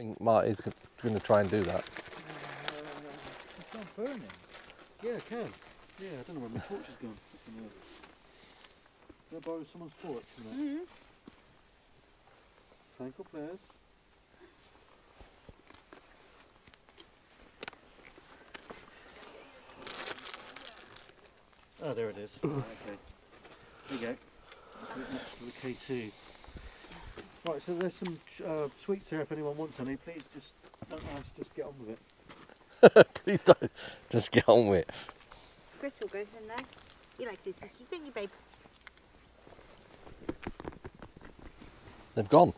think Marty's going to try and do that. It's not burning. Yeah, I can. Yeah, I don't know where my torch has gone. Can I borrow someone's torch? No. Mm-hmm. Thank you, please. Oh, there it is. Right, okay. There you go. Put it next to the K2. Right, so there's some uh, sweets here if anyone wants any. Please just don't ask, just get on with it. Please don't. Just get on with it. Chris will go in there. You like these cookies, don't you, babe? They've gone.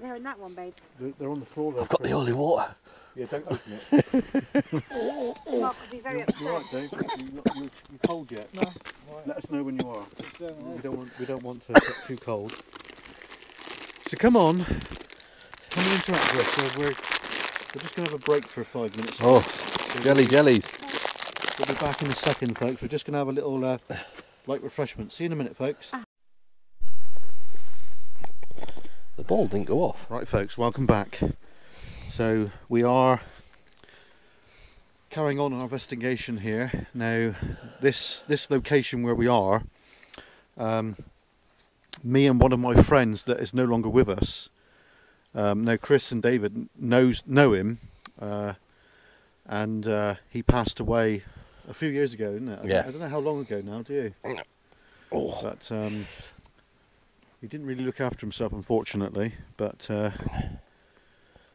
They're in that one, babe. They're, they're on the floor there. I've got the Chris. holy water. Yeah, don't open it. Mark will be very You're, upset. you're right, Dave. You, you, you, you cold yet? No. Right. Let us know when you are. We don't want we don't want to get too cold. So come on, come and interact with us. So we're we're just going to have a break for five minutes. Oh, So jelly we'll, jellies. We'll be back in a second, folks. We're just going to have a little uh, light refreshment. See you in a minute, folks. The ball didn't go off. Right, folks. Welcome back. So we are carrying on our investigation here. Now, this this location where we are, um, me and one of my friends that is no longer with us. Um, now, Chris and David knows know him, uh, and uh, he passed away a few years ago, isn't it? I, Yeah. I don't know how long ago now. Do you? Oh, But um, he didn't really look after himself, unfortunately. But uh,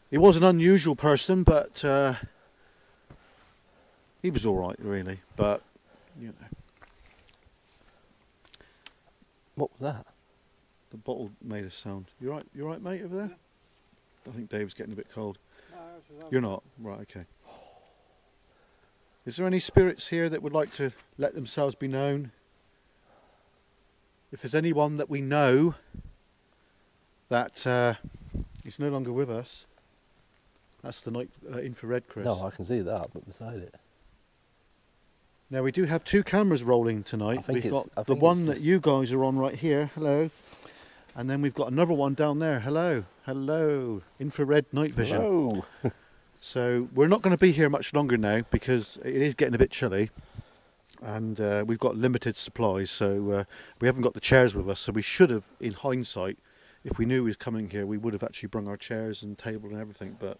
he was an unusual person, but uh, he was all right, really. But you know, what was that? The bottle made a sound. You right? You right, mate, over there? I think Dave's getting a bit cold. No, You're not, right? Okay. Is there any spirits here that would like to let themselves be known? If there's anyone that we know that uh, is no longer with us, that's the night uh, infrared, Chris. No, I can see that, but beside it. Now we do have two cameras rolling tonight. We've got the one that you guys are on right here. Hello. And then we've got another one down there. Hello. Hello. Infrared night vision. Oh, So we're not going to be here much longer now because it is getting a bit chilly, and uh, we've got limited supplies. So uh, we haven't got the chairs with us. So we should have, in hindsight, if we knew he was coming here, we would have actually brought our chairs and table and everything. But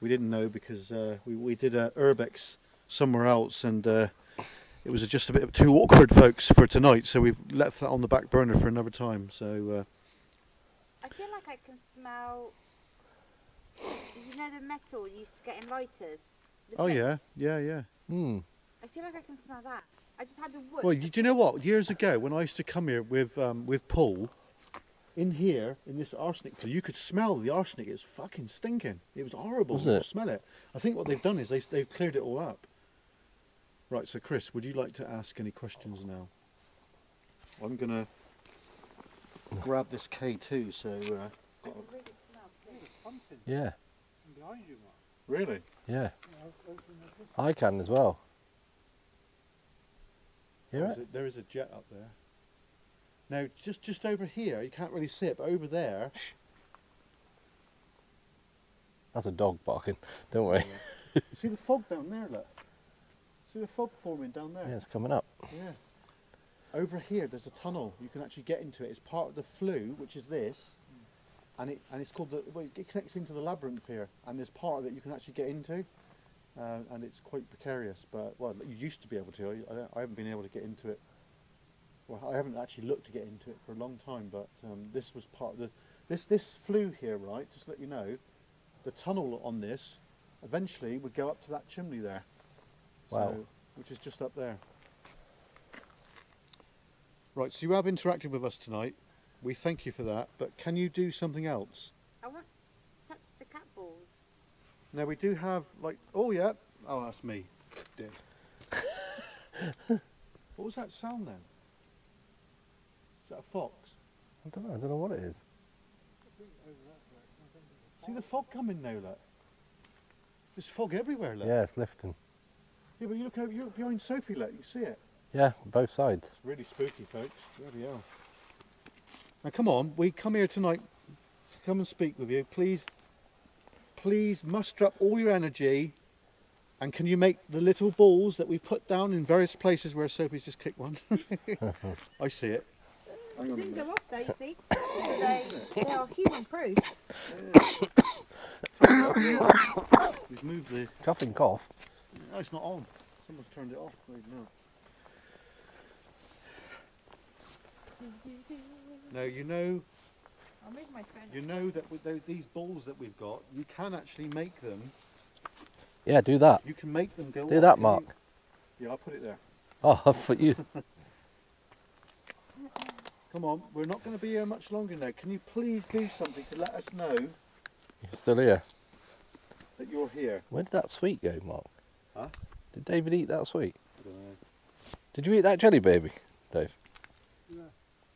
we didn't know because uh, we we did a urbex somewhere else, and uh, it was just a bit too awkward, folks, for tonight. So we've left that on the back burner for another time. So uh, I feel like I can smell. You know the metal you used to get in lighters. Oh bit- yeah, yeah, yeah. hmm. I feel like I can smell that. I just had the wood. Well, you, do you know what? Years ago, when I used to come here with um, with Paul, in here in this arsenic flue, you could smell the arsenic. It was fucking stinking. It was horrible. Was You it? could smell it. I think what they've done is they they've cleared it all up. Right. So, Chris, would you like to ask any questions now? I'm gonna grab this K2. So, uh, got a- really smell it. It's something Yeah, behind you, Mark. really? yeah. You know, open the book. I can as well. Hear There is it? a- there is a jet up there. Now, just just over here, you can't really see it, but over there, That's a dog barking. Don't worry. see the fog down there. Look. See the fog forming down there. Yeah, it's coming up. Yeah. Over here, there's a tunnel. You can actually get into it. It's part of the flue, which is this, and it and it's called the. Well, it connects into the labyrinth here, and there's part of it you can actually get into, uh, and it's quite precarious. But well, you used to be able to. I, I, haven't been able to get into it. Well, I haven't actually looked to get into it for a long time, but um, this was part of the. This this flue here, right? Just to let you know, the tunnel on this eventually would go up to that chimney there. Wow. So, which is just up there. Right, so you have interacted with us tonight. We thank you for that, but can you do something else? I want to touch the cat balls. Now we do have like oh yeah. Oh that's me. Dead. what was that sound then? Is that a fox? I don't know. I don't know what it is. See the fog coming now, look. There's fog everywhere, look. Yeah, it's lifting. Yeah, but you look over, you look behind Sophie, look, you see it. Yeah, both sides. It's really spooky, folks. Bloody hell. Now, come on, we come here tonight to come and speak with you. Please, please muster up all your energy and can you make the little balls that we've put down in various places where Sophie's just kicked one? I see it. Hang It on a didn't go off though, you see. they, they are human proof. We've moved the. Coughing cough. No, it's not on. Someone's turned it off. Wait, no. No, you know, I'll move my phone. you know that with these balls that we've got, you can actually make them. Yeah, do that. You can make them go. Do off. that, Can Mark. You... Yeah, I'll put it there. Oh, I thought you. Come on, we're not going to be here much longer now. Can you please do something to let us know You're still here. that you're here? Where did that sweet go, Mark? Huh? Did David eat that sweet? I don't know. Did you eat that jelly baby, Dave?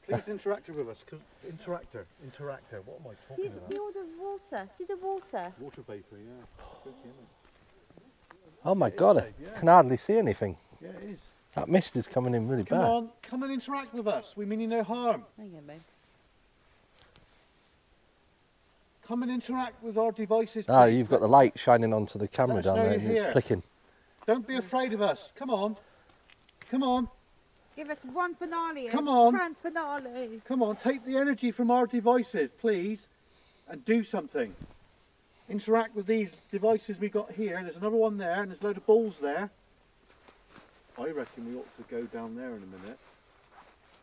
Please interact with us. 'cause- Interactor, interactor. What am I See, talking about? see all the water. See the water. Water vapour, yeah. Spooky, isn't it? Oh my It is, god, I yeah. can hardly see anything. Yeah, it is. That mist is coming in really Come bad. Come on, come and interact with us. We mean you no harm. There you go, babe. Come and interact with our devices. Ah, please. you've got the light shining onto the camera us down there you're and it's clicking. Don't be afraid of us. Come on. Come on. Give us one finale. Come on. Grand finale. Come on. Take the energy from our devices, please, and do something. Interact with these devices we got here. There's another one there, and there's a load of balls there. I reckon we ought to go down there in a minute,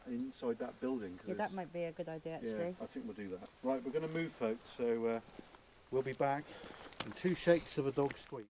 inside that building. 'cause Yeah, that might be a good idea actually. Yeah. I think we'll do that. Right, we're going to move, folks. So uh, we'll be back in two shakes of a dog squeak.